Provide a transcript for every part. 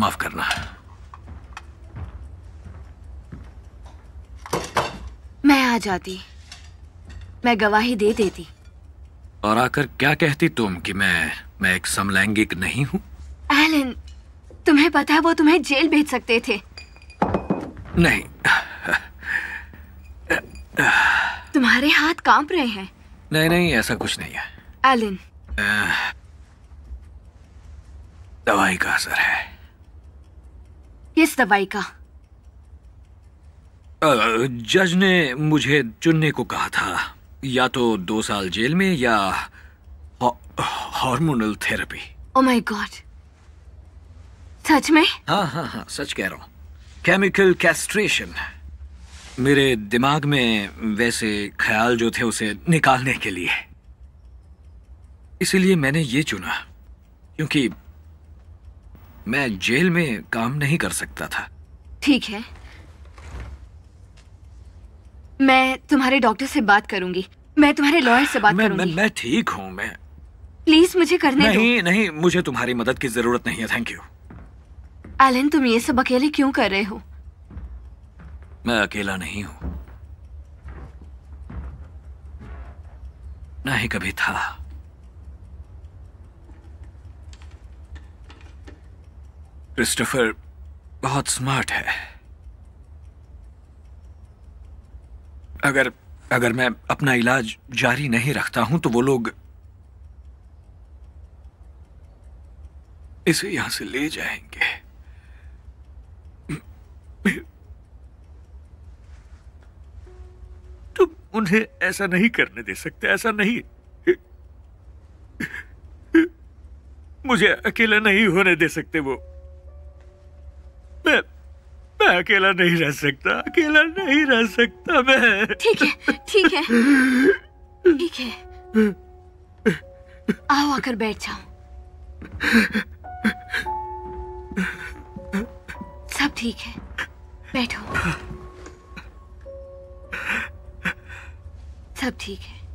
माफ़ करना। मैं आ जाती। मैं गवाही दे देती। और आकर क्या कहती तुम कि मैं मैं एक समलैंगिक नहीं हूँ? एलन तुम्हें पता है वो तुम्हें जेल भेज सकते थे। नहीं। तुम्हारे हाथ काँप रहे हैं। नहीं नहीं ऐसा कुछ नहीं है। एलन। दवाई का असर है। किस दवाई का। जज ने मुझे चुनने को कहा था। या तो दो साल जेल में या hormonal therapy. Oh my God सच में? हाँ हाँ हाँ सच कह रहा हूँ। केमिकल कैस्ट्रेशन मेरे दिमाग में वैसे ख्याल जो थे उसे निकालने के लिए। इसीलिए मैंने ये चुना क्योंकि मैं जेल में काम नहीं कर सकता था। ठीक है। मैं तुम्हारे डॉक्टर से बात करूँगी। मैं तुम्हारे लॉयर से बात मैं, करूँगी। मैं, मैं ठीक हूँ मैं प्लीज़ मुझे करने नहीं दो। नहीं मुझे तुम्हारी मदद की ज़रूरत नहीं है थैंक यू एलन तुम ये सब अकेले क्यों कर रहे हो? मैं अकेला नहीं हूँ। ना ही कभी था। क्रिस्टोफर बहुत स्मार्ट है। अगर अगर मैं अपना इलाज जारी नहीं रखता हूँ तो वो लोग इसे यहाँ से ले जाएँगे। तुम उन्हें ऐसा नहीं करने दे सकते, ऐसा नहीं। मुझे अकेला नहीं होने दे सकते वो। मैं मैं अकेला नहीं रह सकता, अकेला नहीं रह सकता मैं। ठीक है ठीक है। ठीक है। आओ आकर बैठ जाओ। सब ठीक है। बैठो। सब ठीक है।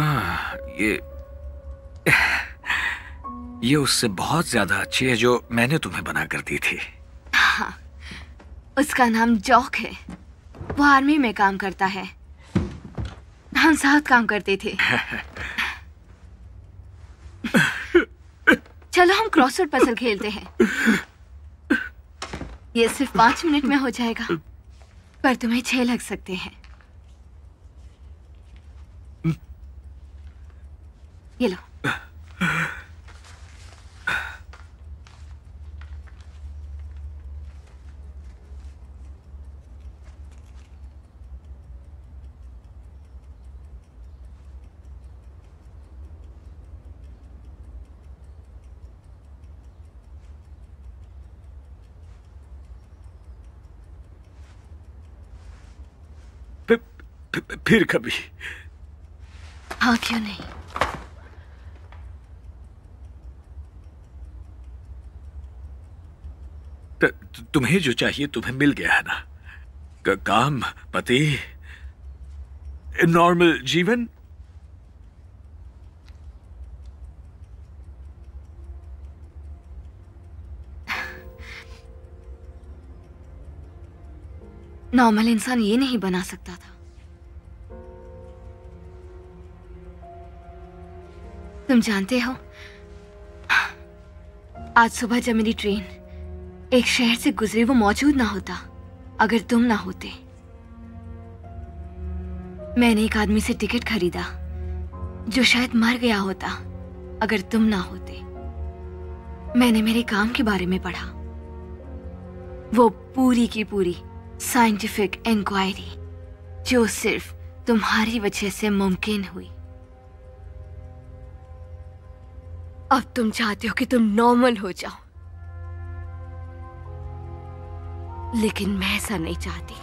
आ, ये ये उससे बहुत ज़्यादा अच्छी है जो मैंने तुम्हें बना कर दी थी। हाँ, उसका नाम जॉक है। वो आर्मी में काम करता है। हम साथ काम करते थे। चलो हम क्रॉसवर्ड पजल खेलते हैं। ये सिर्फ़ पाँच मिनट में हो जाएगा पर तुम्हें छह लग सकते हैं। ये लो। फिर कभी। हाँ क्यों नहीं? तुम्हें जो चाहिए तुम्हें मिल गया है ना। काम, पति नॉर्मल जीवन। नॉर्मल इंसान ये नहीं बना सकता था। तुम जानते हो? आज सुबह जब मेरी ट्रेन एक शहर से गुजरे वो मौजूद ना होता, अगर तुम ना होते। मैंने एक आदमी से टिकट खरीदा, जो शायद मर गया होता, अगर तुम ना होते। मैंने मेरे काम के बारे में पढ़ा। वो पूरी की पूरी साइंटिफिक इंक्वायरी जो सिर्फ़ तुम्हारी वजह से मुमकिन हुई। अब तुम चाहते हो कि तुम नॉर्मल हो जाओ। लेकिन मैं ऐसा नहीं चाहती।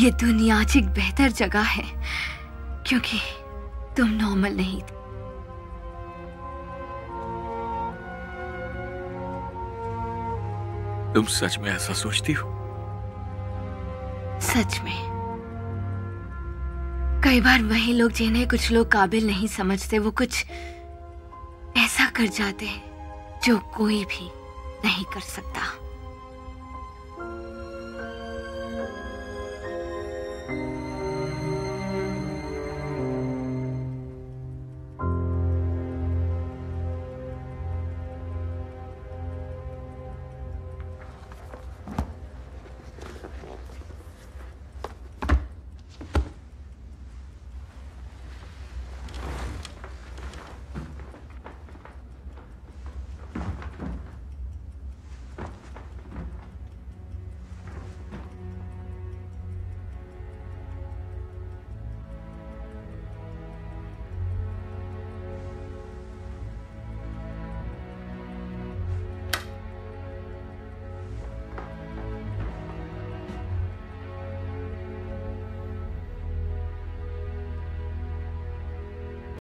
ये दुनिया एक बेहतर जगह है क्योंकि तुम नॉर्मल नहीं थे। तुम सच में ऐसा सोचती हो? सच में। कई बार वही लोग जिन्हें कुछ लोग काबिल नहीं समझते वो कुछ ऐसा कर जाते हैं जो कोई भी नहीं कर सकता।